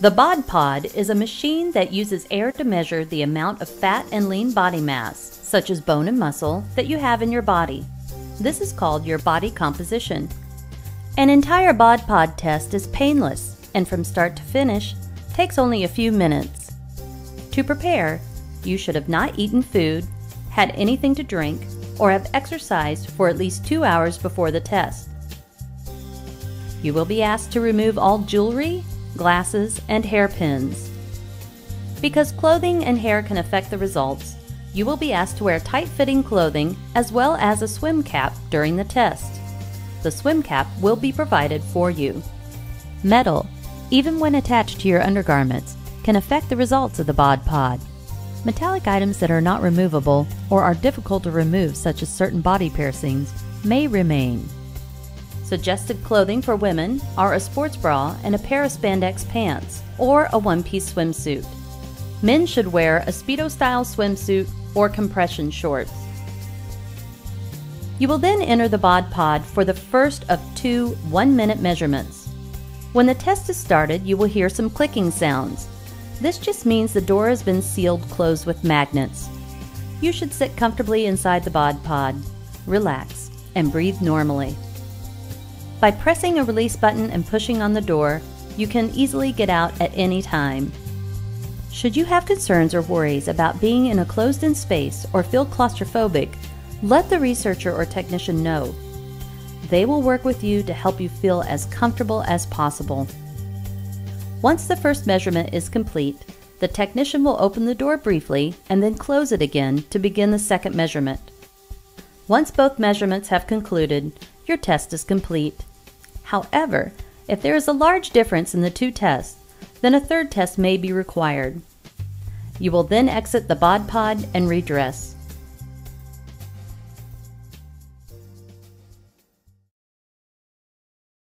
The Bod Pod is a machine that uses air to measure the amount of fat and lean body mass, such as bone and muscle, that you have in your body. This is called your body composition. An entire Bod Pod test is painless and from start to finish takes only a few minutes. To prepare, you should have not eaten food, had anything to drink, or have exercised for at least two hours before the test. You will be asked to remove all jewelry, glasses, and hairpins. Because clothing and hair can affect the results, you will be asked to wear tight fitting clothing as well as a swim cap during the test. The swim cap will be provided for you. Metal, even when attached to your undergarments, can affect the results of the Bod Pod. Metallic items that are not removable or are difficult to remove, such as certain body piercings, may remain. Suggested clothing for women are a sports bra and a pair of spandex pants, or a one piece swimsuit. Men should wear a Speedo style swimsuit or compression shorts. You will then enter the Bod Pod for the first of two one minute measurements. When the test is started, you will hear some clicking sounds. This just means the door has been sealed closed with magnets. You should sit comfortably inside the Bod Pod, relax, and breathe normally. By pressing a release button and pushing on the door, you can easily get out at any time. Should you have concerns or worries about being in a closed in space or feel claustrophobic, let the researcher or technician know. They will work with you to help you feel as comfortable as possible. Once the first measurement is complete, the technician will open the door briefly and then close it again to begin the second measurement. Once both measurements have concluded, your test is complete. However, if there is a large difference in the two tests, then a third test may be required. You will then exit the Bod Pod and redress.